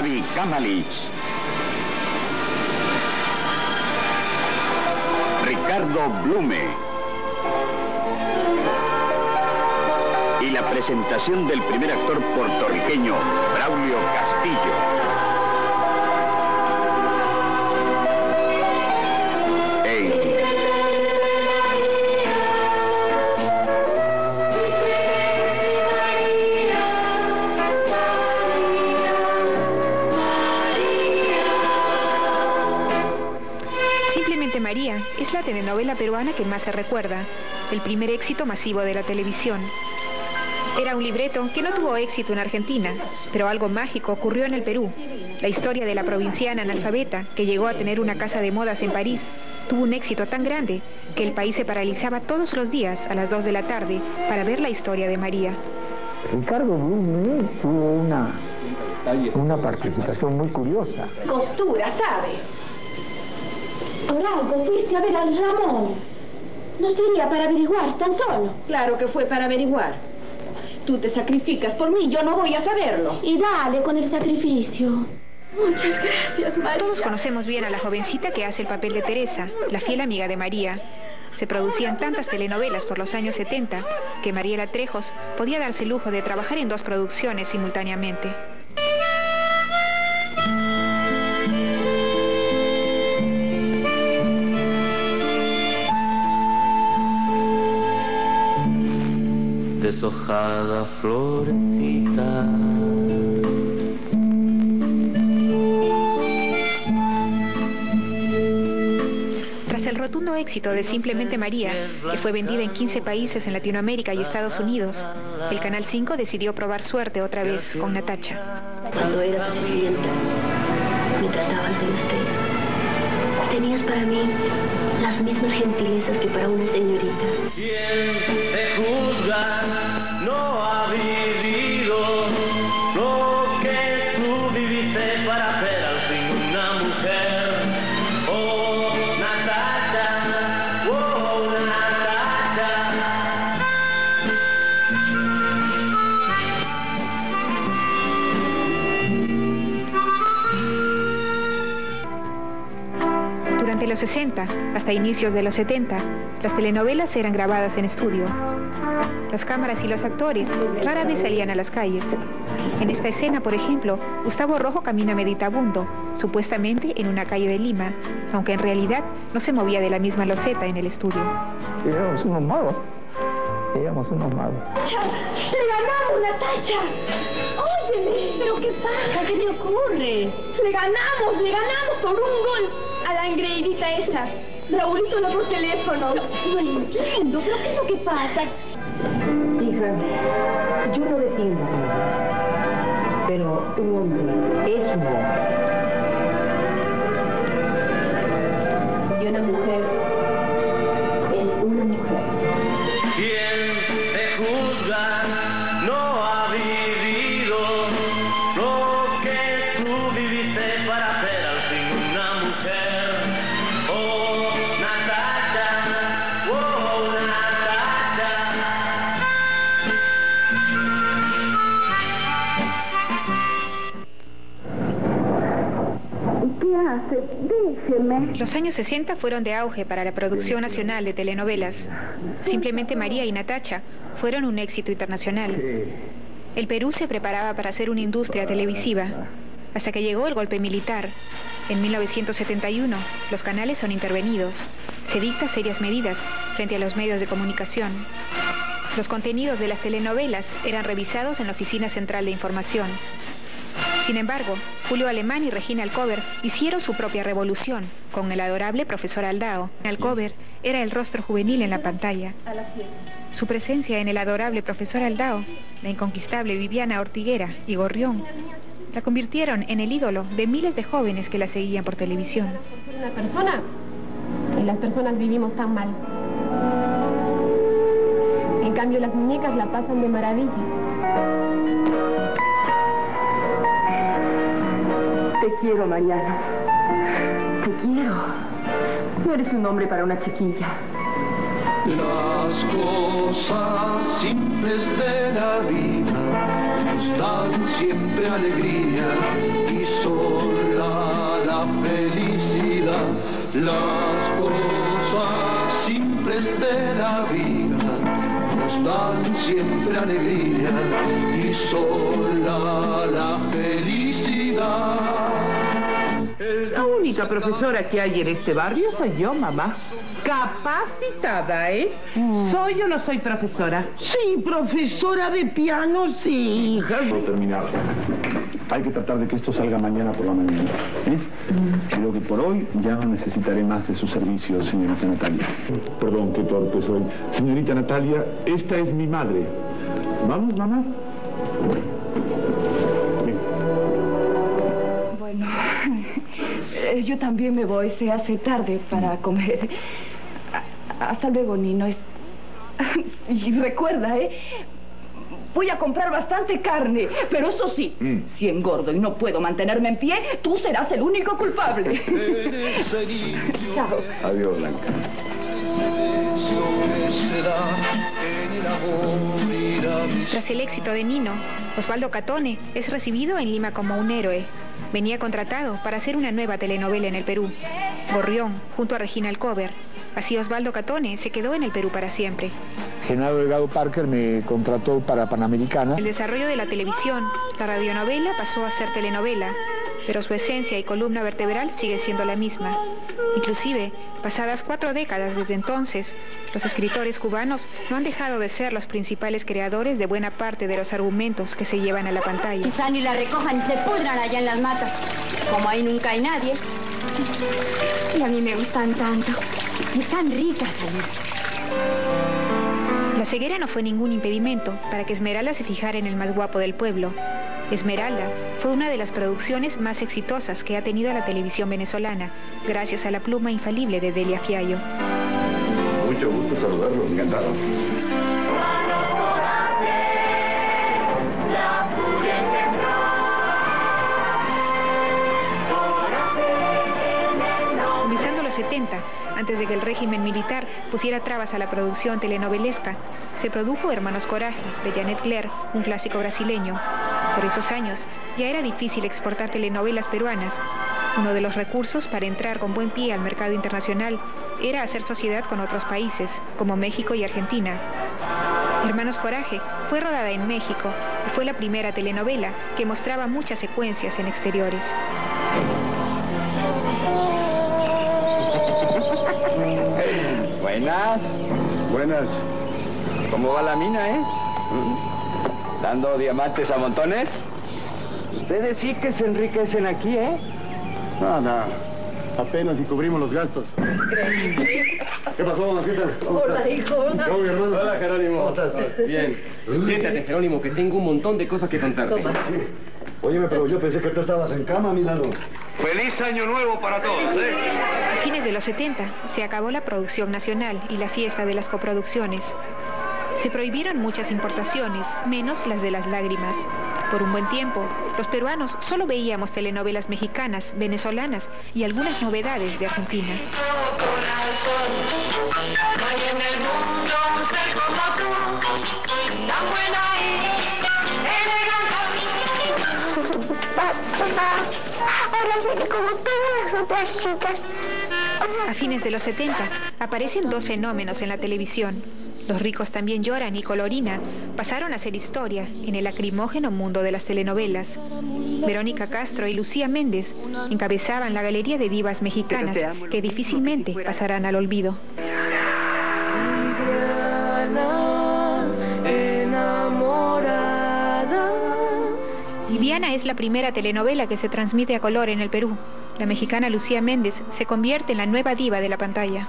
Gaby Kamalich. Ricardo Blume. Y la presentación del primer actor puertorriqueño, Braulio Castillo. María es la telenovela peruana que más se recuerda, el primer éxito masivo de la televisión. Era un libreto que no tuvo éxito en Argentina, pero algo mágico ocurrió en el Perú. La historia de la provinciana analfabeta, que llegó a tener una casa de modas en París, tuvo un éxito tan grande que el país se paralizaba todos los días a las 2 de la tarde para ver la historia de María. Ricardo Blume tuvo una, una participación muy curiosa. Costura, ¿sabes? Por algo fuiste a ver al Ramón. No sería para averiguar tan solo. Claro que fue para averiguar. Tú te sacrificas por mí, yo no voy a saberlo. Y dale con el sacrificio. Muchas gracias, María. Todos conocemos bien a la jovencita que hace el papel de Teresa, la fiel amiga de María. Se producían tantas telenovelas por los años 70 que Mariela Trejos podía darse el lujo de trabajar en dos producciones simultáneamente. Deshojada florecita. Tras el rotundo éxito de Simplemente María, que fue vendida en 15 países en Latinoamérica y Estados Unidos, el Canal 5 decidió probar suerte otra vez con Natacha. Cuando era tu sirvienta, me tratabas de usted. Tenías para mí las mismas gentilezas que para una señorita. Los 60 hasta inicios de los 70, las telenovelas eran grabadas en estudio. Las cámaras y los actores rara vez salían a las calles. En esta escena, por ejemplo, Gustavo Rojo camina meditabundo, supuestamente en una calle de Lima, aunque en realidad no se movía de la misma loseta en el estudio. Éramos unos magos. Éramos unos magos. ¡Le ganamos, Natacha! ¡Óyeme! ¿Pero qué pasa? ¿Qué te ocurre? ¡Le ganamos! ¡Le ganamos por un gol! A la engreidita esa. Raúlito no por teléfono. No, entiendo, pero ¿qué es lo que pasa? Hija, yo no defiendo pero un hombre es un hombre. Los años 60 fueron de auge para la producción nacional de telenovelas. Simplemente María y Natacha fueron un éxito internacional. El Perú se preparaba para ser una industria televisiva, hasta que llegó el golpe militar. En 1971, los canales son intervenidos. Se dictan serias medidas frente a los medios de comunicación. Los contenidos de las telenovelas eran revisados en la Oficina Central de Información. Sin embargo, Julio Alemán y Regina Alcover hicieron su propia revolución con el adorable profesor Aldao. Alcover era el rostro juvenil en la pantalla. Su presencia en el adorable profesor Aldao, la inconquistable Viviana Ortiguera y Gorrión, la convirtieron en el ídolo de miles de jóvenes que la seguían por televisión. Una persona y las personas vivimos tan mal. En cambio las muñecas la pasan de maravilla. Te quiero, Mariana. Te quiero. No eres un hombre para una chiquilla. Las cosas simples de la vida nos dan siempre alegría y sola la felicidad, las cosas simples de la vida nos dan siempre alegría y sola la felicidad. La única profesora que hay en este barrio soy yo, mamá. Capacitada, ¿eh? ¿Soy o no soy profesora? Sí, profesora de piano, sí, hija. No terminar. Hay que tratar de que esto salga mañana por la mañana. ¿eh? Creo que por hoy ya no necesitaré más de sus servicios, señorita Natalia. Perdón, qué torpe soy. Señorita Natalia, esta es mi madre. ¿Vamos, mamá? Bueno, eh, yo también me voy. Se hace tarde para comer. A- Hasta luego, Nino. Es- Y recuerda, ¿eh? Voy a comprar bastante carne, pero eso sí, si engordo y no puedo mantenerme en pie, tú serás el único culpable. Chao. Adiós, Blanca. Tras el éxito de Nino, Osvaldo Catone es recibido en Lima como un héroe. Venía contratado para hacer una nueva telenovela en el Perú, Gorrión, junto a Regina Alcover. Así Osvaldo Catone se quedó en el Perú para siempre. Genaro Delgado Parker me contrató para Panamericana. El desarrollo de la televisión, la radionovela pasó a ser telenovela, pero su esencia y columna vertebral sigue siendo la misma. Inclusive, pasadas cuatro décadas desde entonces, los escritores cubanos no han dejado de ser los principales creadores de buena parte de los argumentos que se llevan a la pantalla. Quizá ni la recojan y se pudran allá en las matas. Como ahí nunca hay nadie. Y a mí me gustan tanto. Y tan ricas, Salud. La ceguera no fue ningún impedimento para que Esmeralda se fijara en el más guapo del pueblo. Esmeralda fue una de las producciones más exitosas que ha tenido la televisión venezolana, gracias a la pluma infalible de Delia Fiallo. Mucho gusto saludarlo, encantado. Comenzando los 70, antes de que el régimen militar pusiera trabas a la producción telenovelesca, se produjo Hermanos Coraje, de Janet Claire, un clásico brasileño. Por esos años, ya era difícil exportar telenovelas peruanas. Uno de los recursos para entrar con buen pie al mercado internacional era hacer sociedad con otros países, como México y Argentina. Hermanos Coraje fue rodada en México y fue la primera telenovela que mostraba muchas secuencias en exteriores. Buenas. Buenas. ¿Cómo va la mina, eh? ¿Dando diamantes a montones? Ustedes sí que se enriquecen aquí, ¿eh? Nada, apenas si cubrimos los gastos. ¿Qué pasó, mamacita? Hola, hijo. ¿Cómo, mi hermano? Hola, Jerónimo. ¿Cómo estás? Bien. Siéntate, Jerónimo, que tengo un montón de cosas que contarte. Óyeme, pero yo pensé que tú estabas en cama, Milano. ¡Feliz año nuevo para todos, eh! A fines de los 70 se acabó la producción nacional y la fiesta de las coproducciones. Se prohibieron muchas importaciones, menos las de las lágrimas. Por un buen tiempo, los peruanos solo veíamos telenovelas mexicanas, venezolanas y algunas novedades de Argentina. A fines de los 70 aparecen dos fenómenos en la televisión. Los ricos también lloran y Colorina pasaron a ser historia en el lacrimógeno mundo de las telenovelas. Verónica Castro y Lucía Méndez encabezaban la galería de divas mexicanas que difícilmente pasarán al olvido. Viviana es la primera telenovela que se transmite a color en el Perú. La mexicana Lucía Méndez se convierte en la nueva diva de la pantalla.